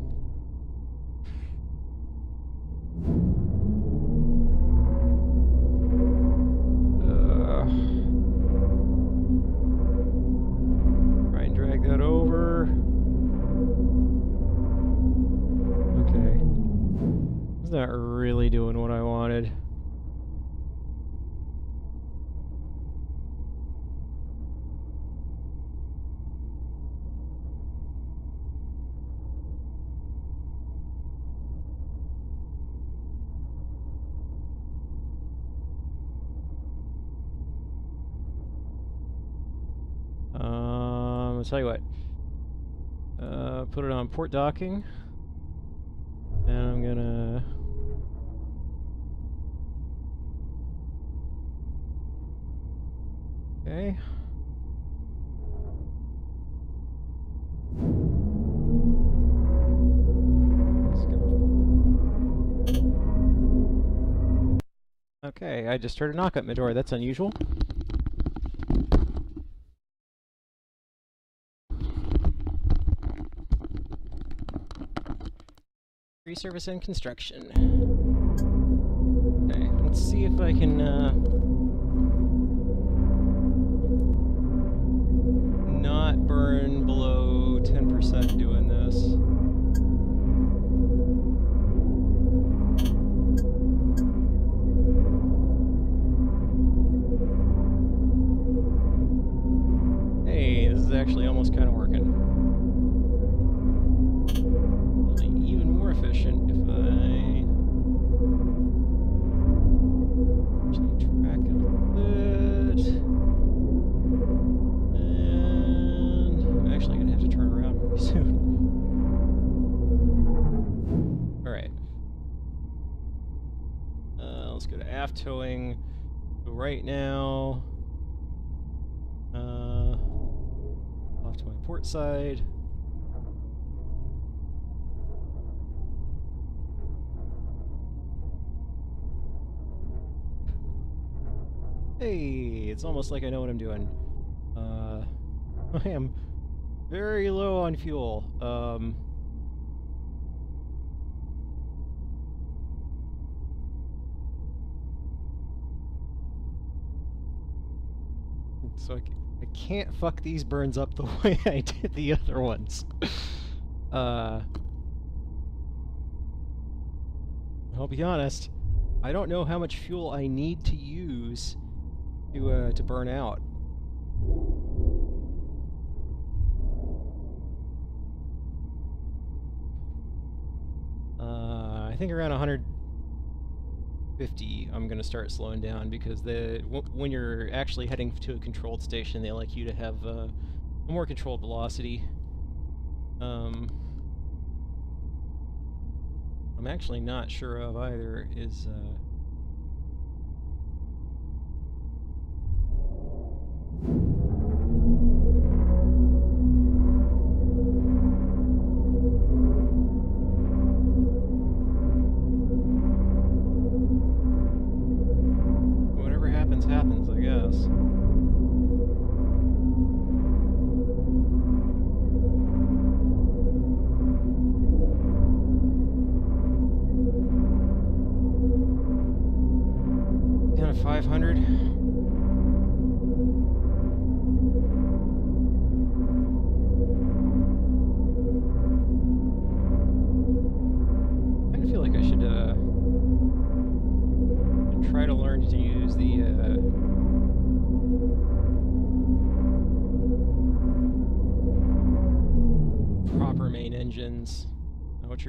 Tell you what. Uh, put it on port docking. And I'm gonna... Okay. Okay, I just heard a knock at my door. That's unusual. Reservice and construction. Okay, let's see if I can, uh... right now, uh, off to my port side. Hey, it's almost like I know what I'm doing. Uh, [laughs] I am very low on fuel. Um, so I, I can't fuck these burns up the [laughs] way I did the other ones. [laughs] uh, I'll be honest. I don't know how much fuel I need to use to uh, to burn out. Uh, I think around 150, I'm gonna start slowing down because the when you're actually heading to a controlled station, they like you to have uh, a more controlled velocity. Um, I'm actually not sure of either is. Uh,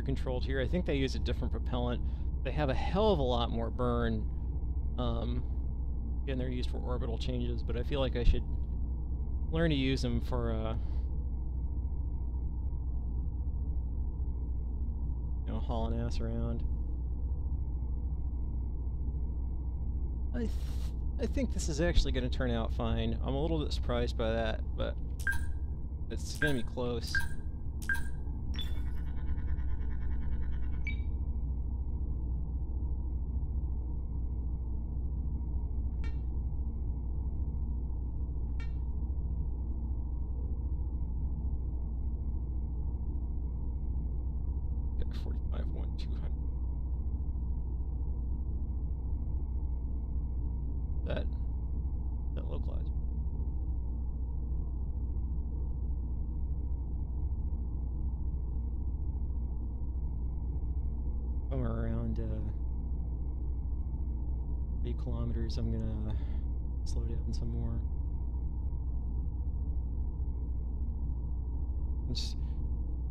controlled here. I think they use a different propellant. They have a hell of a lot more burn. Um, again, they're used for orbital changes, but I feel like I should learn to use them for uh, you know hauling ass around. I th I think this is actually going to turn out fine. I'm a little bit surprised by that, but it's going to be close. That, that localized. Somewhere around uh, three kilometers, I'm gonna slow down some more. I Just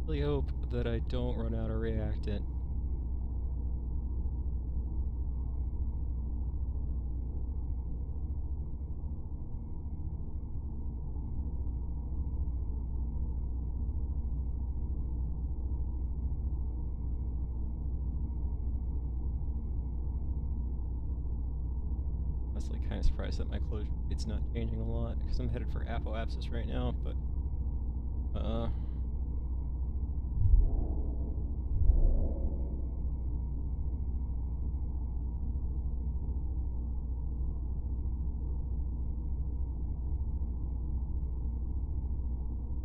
really hope that I don't run out of reactant. Honestly, kind of surprised that my rate's not changing a lot because I'm headed for apoapsis right now, but uh.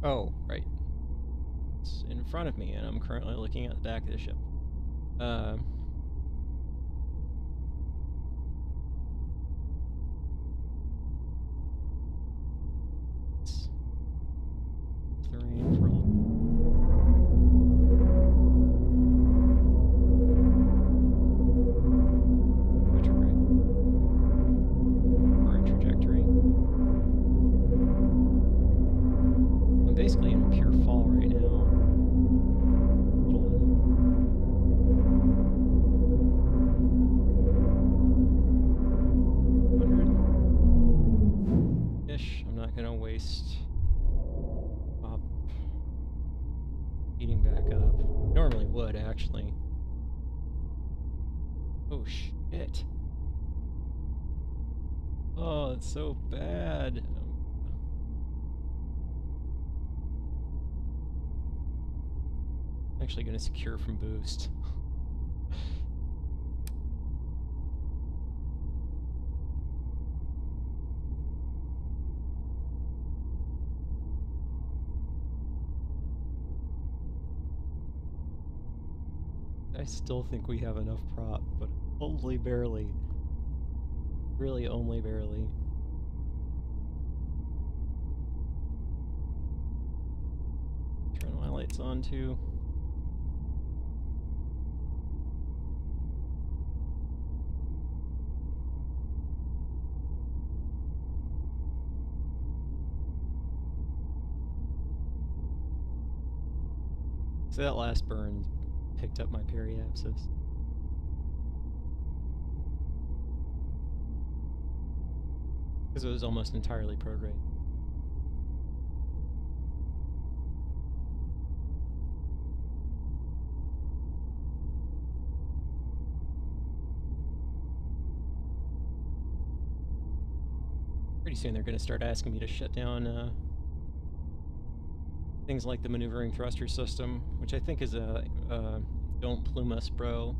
Oh, right. It's in front of me, and I'm currently looking at the back of the ship. Uh, Secure from boost. I still think we have enough prop, but only barely. Really only barely. Turn my lights on too. So that last burn picked up my periapsis. Because it was almost entirely prograde. Pretty soon they're going to start asking me to shut down uh, things like the maneuvering thruster system, which I think is a, uh don't plume us, bro.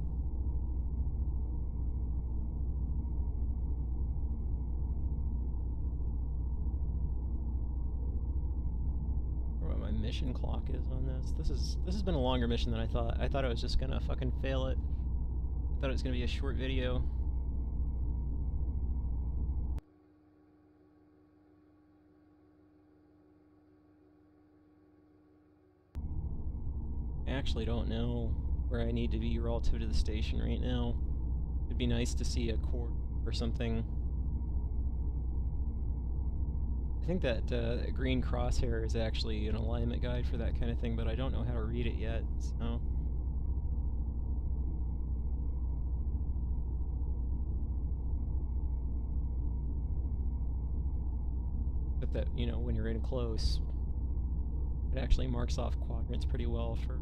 Mission clock is on this. This is this has been a longer mission than I thought. I thought I was just gonna fucking fail it. I thought it was gonna be a short video. Actually don't know where I need to be relative to the station right now. It'd be nice to see a court or something. I think that uh, green crosshair is actually an alignment guide for that kind of thing, but I don't know how to read it yet, so... But that, you know, when you're in close, it actually marks off quadrants pretty well for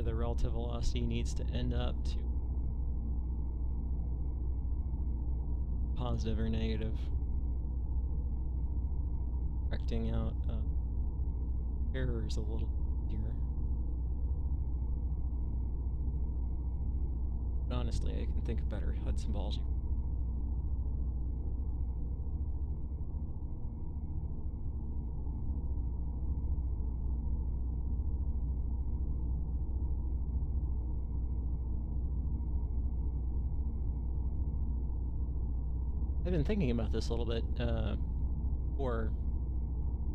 where the relative velocity needs to end up to positive or negative. Correcting out uh, errors a little easier. But honestly, I can think of better HUD symbology. I've been thinking about this a little bit uh, for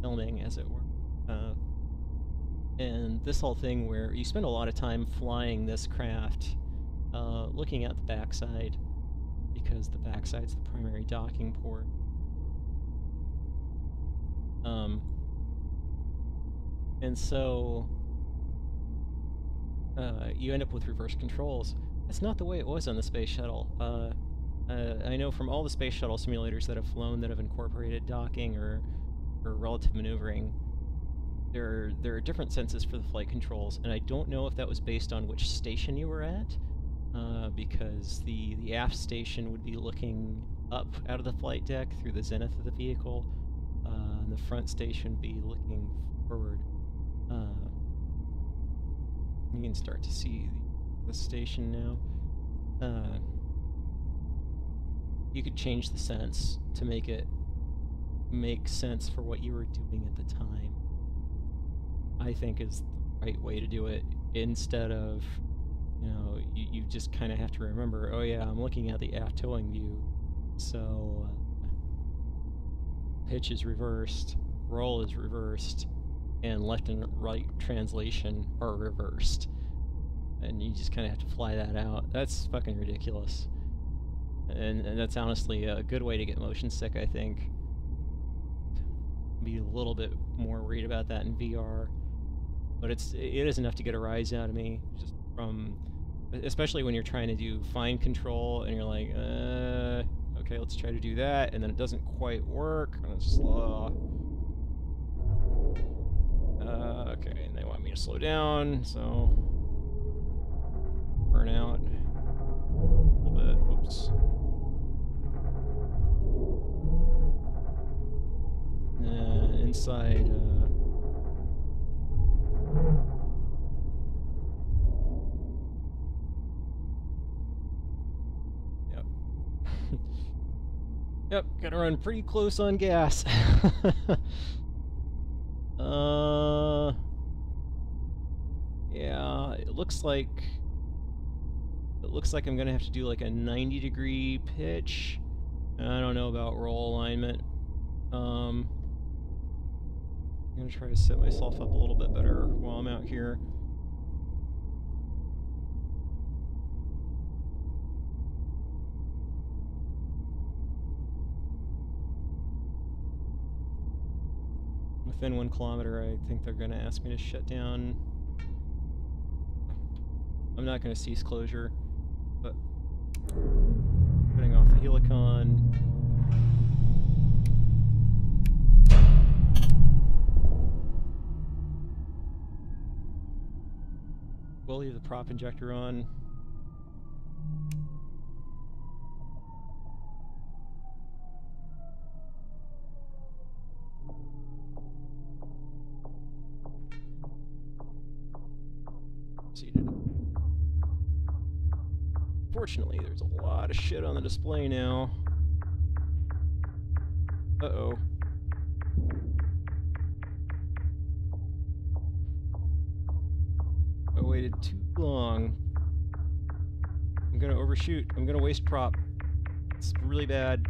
filming, as it were. Uh, and this whole thing where you spend a lot of time flying this craft, uh, looking at the backside, because the backside's the primary docking port. Um, and so uh, you end up with reverse controls. That's not the way it was on the space shuttle. Uh, uh, I know from all the space shuttle simulators that have flown that have incorporated docking or, or relative maneuvering, there are, there are different senses for the flight controls, and I don't know if that was based on which station you were at, uh, because the, the aft station would be looking up out of the flight deck through the zenith of the vehicle, uh, and the front station would be looking forward. Uh, you can start to see the, the station now. You could change the sense to make it make sense for what you were doing at the time. I think is the right way to do it instead of, you know, you, you just kind of have to remember, oh yeah, I'm looking at the aft towing view, so uh, pitch is reversed, roll is reversed, and left and right translation are reversed. And you just kind of have to fly that out. That's fucking ridiculous and, and that's honestly a good way to get motion sick, I think. Be a little bit more worried about that in VR, but it's it is enough to get a rise out of me just from, especially when you're trying to do fine control and you're like, uh, okay, let's try to do that, and then it doesn't quite work, and it's slow. Uh, okay, and they want me to slow down, so burn out a little bit. Oops. uh, inside. Uh, yep. [laughs] yep, gotta run pretty close on gas. [laughs] uh, yeah, it looks like it looks like I'm gonna have to do like a 90 degree pitch. I don't know about roll alignment. Um, I'm going to try to set myself up a little bit better while I'm out here. Within one kilometer, I think they're going to ask me to shut down. I'm not going to cease closure, but putting off the Helicon. We'll leave the prop injector on. Fortunately, there's a lot of shit on the display now. Uh-oh. I waited too long. I'm gonna overshoot. I'm gonna waste prop. It's really bad.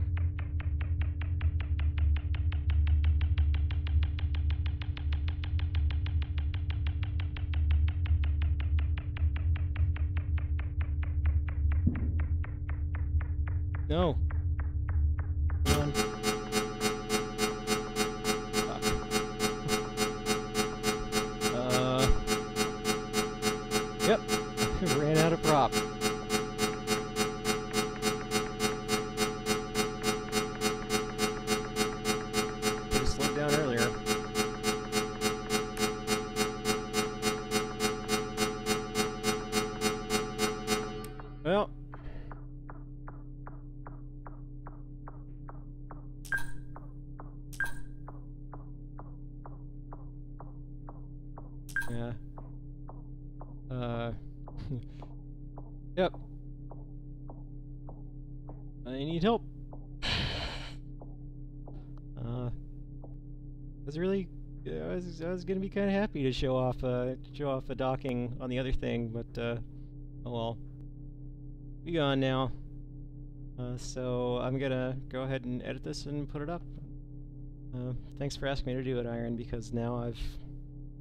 Need help. Uh. I was really, I was, I was gonna be kind of happy to show off, uh, show off a docking on the other thing, but uh, oh well. Be gone now. Uh, so I'm gonna go ahead and edit this and put it up. Uh, thanks for asking me to do it, Iron, because now I've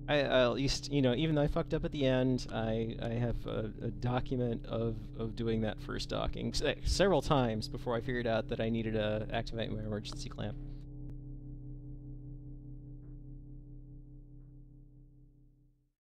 I, at least, you know, even though I fucked up at the end, I, I have a, a document of, of doing that first docking several times before I figured out that I needed to activate my emergency clamp.